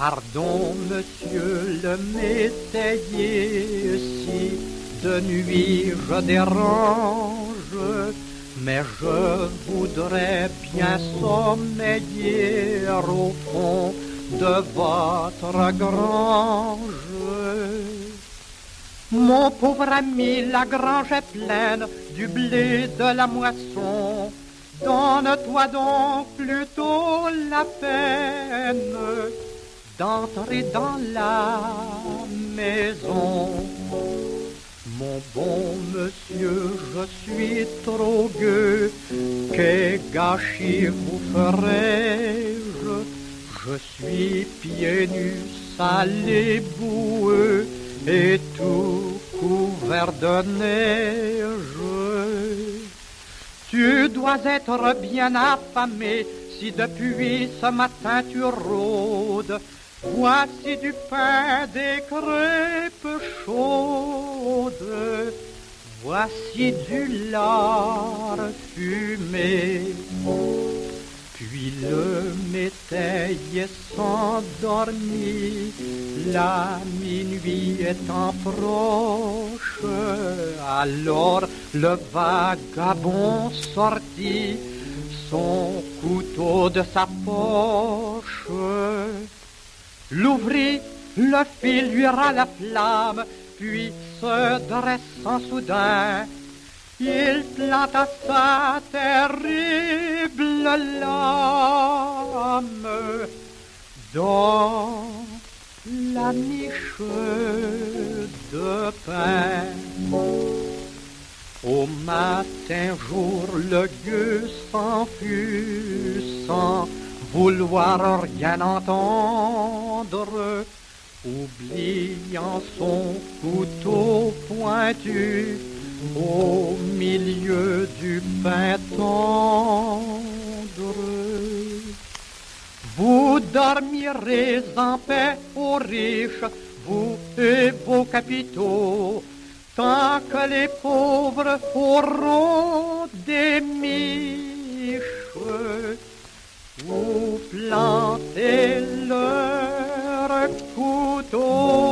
Pardon, monsieur le métayer, si de nuit je dérange, mais je voudrais bien sommeiller au fond de votre grange. Mon pauvre ami, la grange est pleine du blé de la moisson. Donne-toi donc plutôt la peine d'entrer dans la maison. Mon bon monsieur, je suis trop gueux, quel gâchis vous ferai-je Je suis pieds nus, salé, boueux, et tout couvert de neige. Tu dois être bien affamé si depuis ce matin tu rôdes. Voici du pain, des crêpes chaudes. Voici du lard fumé. Puis le métayer s'endormit, la minuit étant proche. Alors le vagabond sortit son couteau de sa poche. L'ouvrit, le fil lui râla la flamme, puis se dressant soudain, il planta sa terrible lame dans la niche de pain. Au matin jour, le gueux s'enfuit vouloir rien entendre, oubliant son couteau pointu au milieu du pain tendre. Vous dormirez en paix aux riches, vous et vos capitaux, tant que les pauvres auront 不懂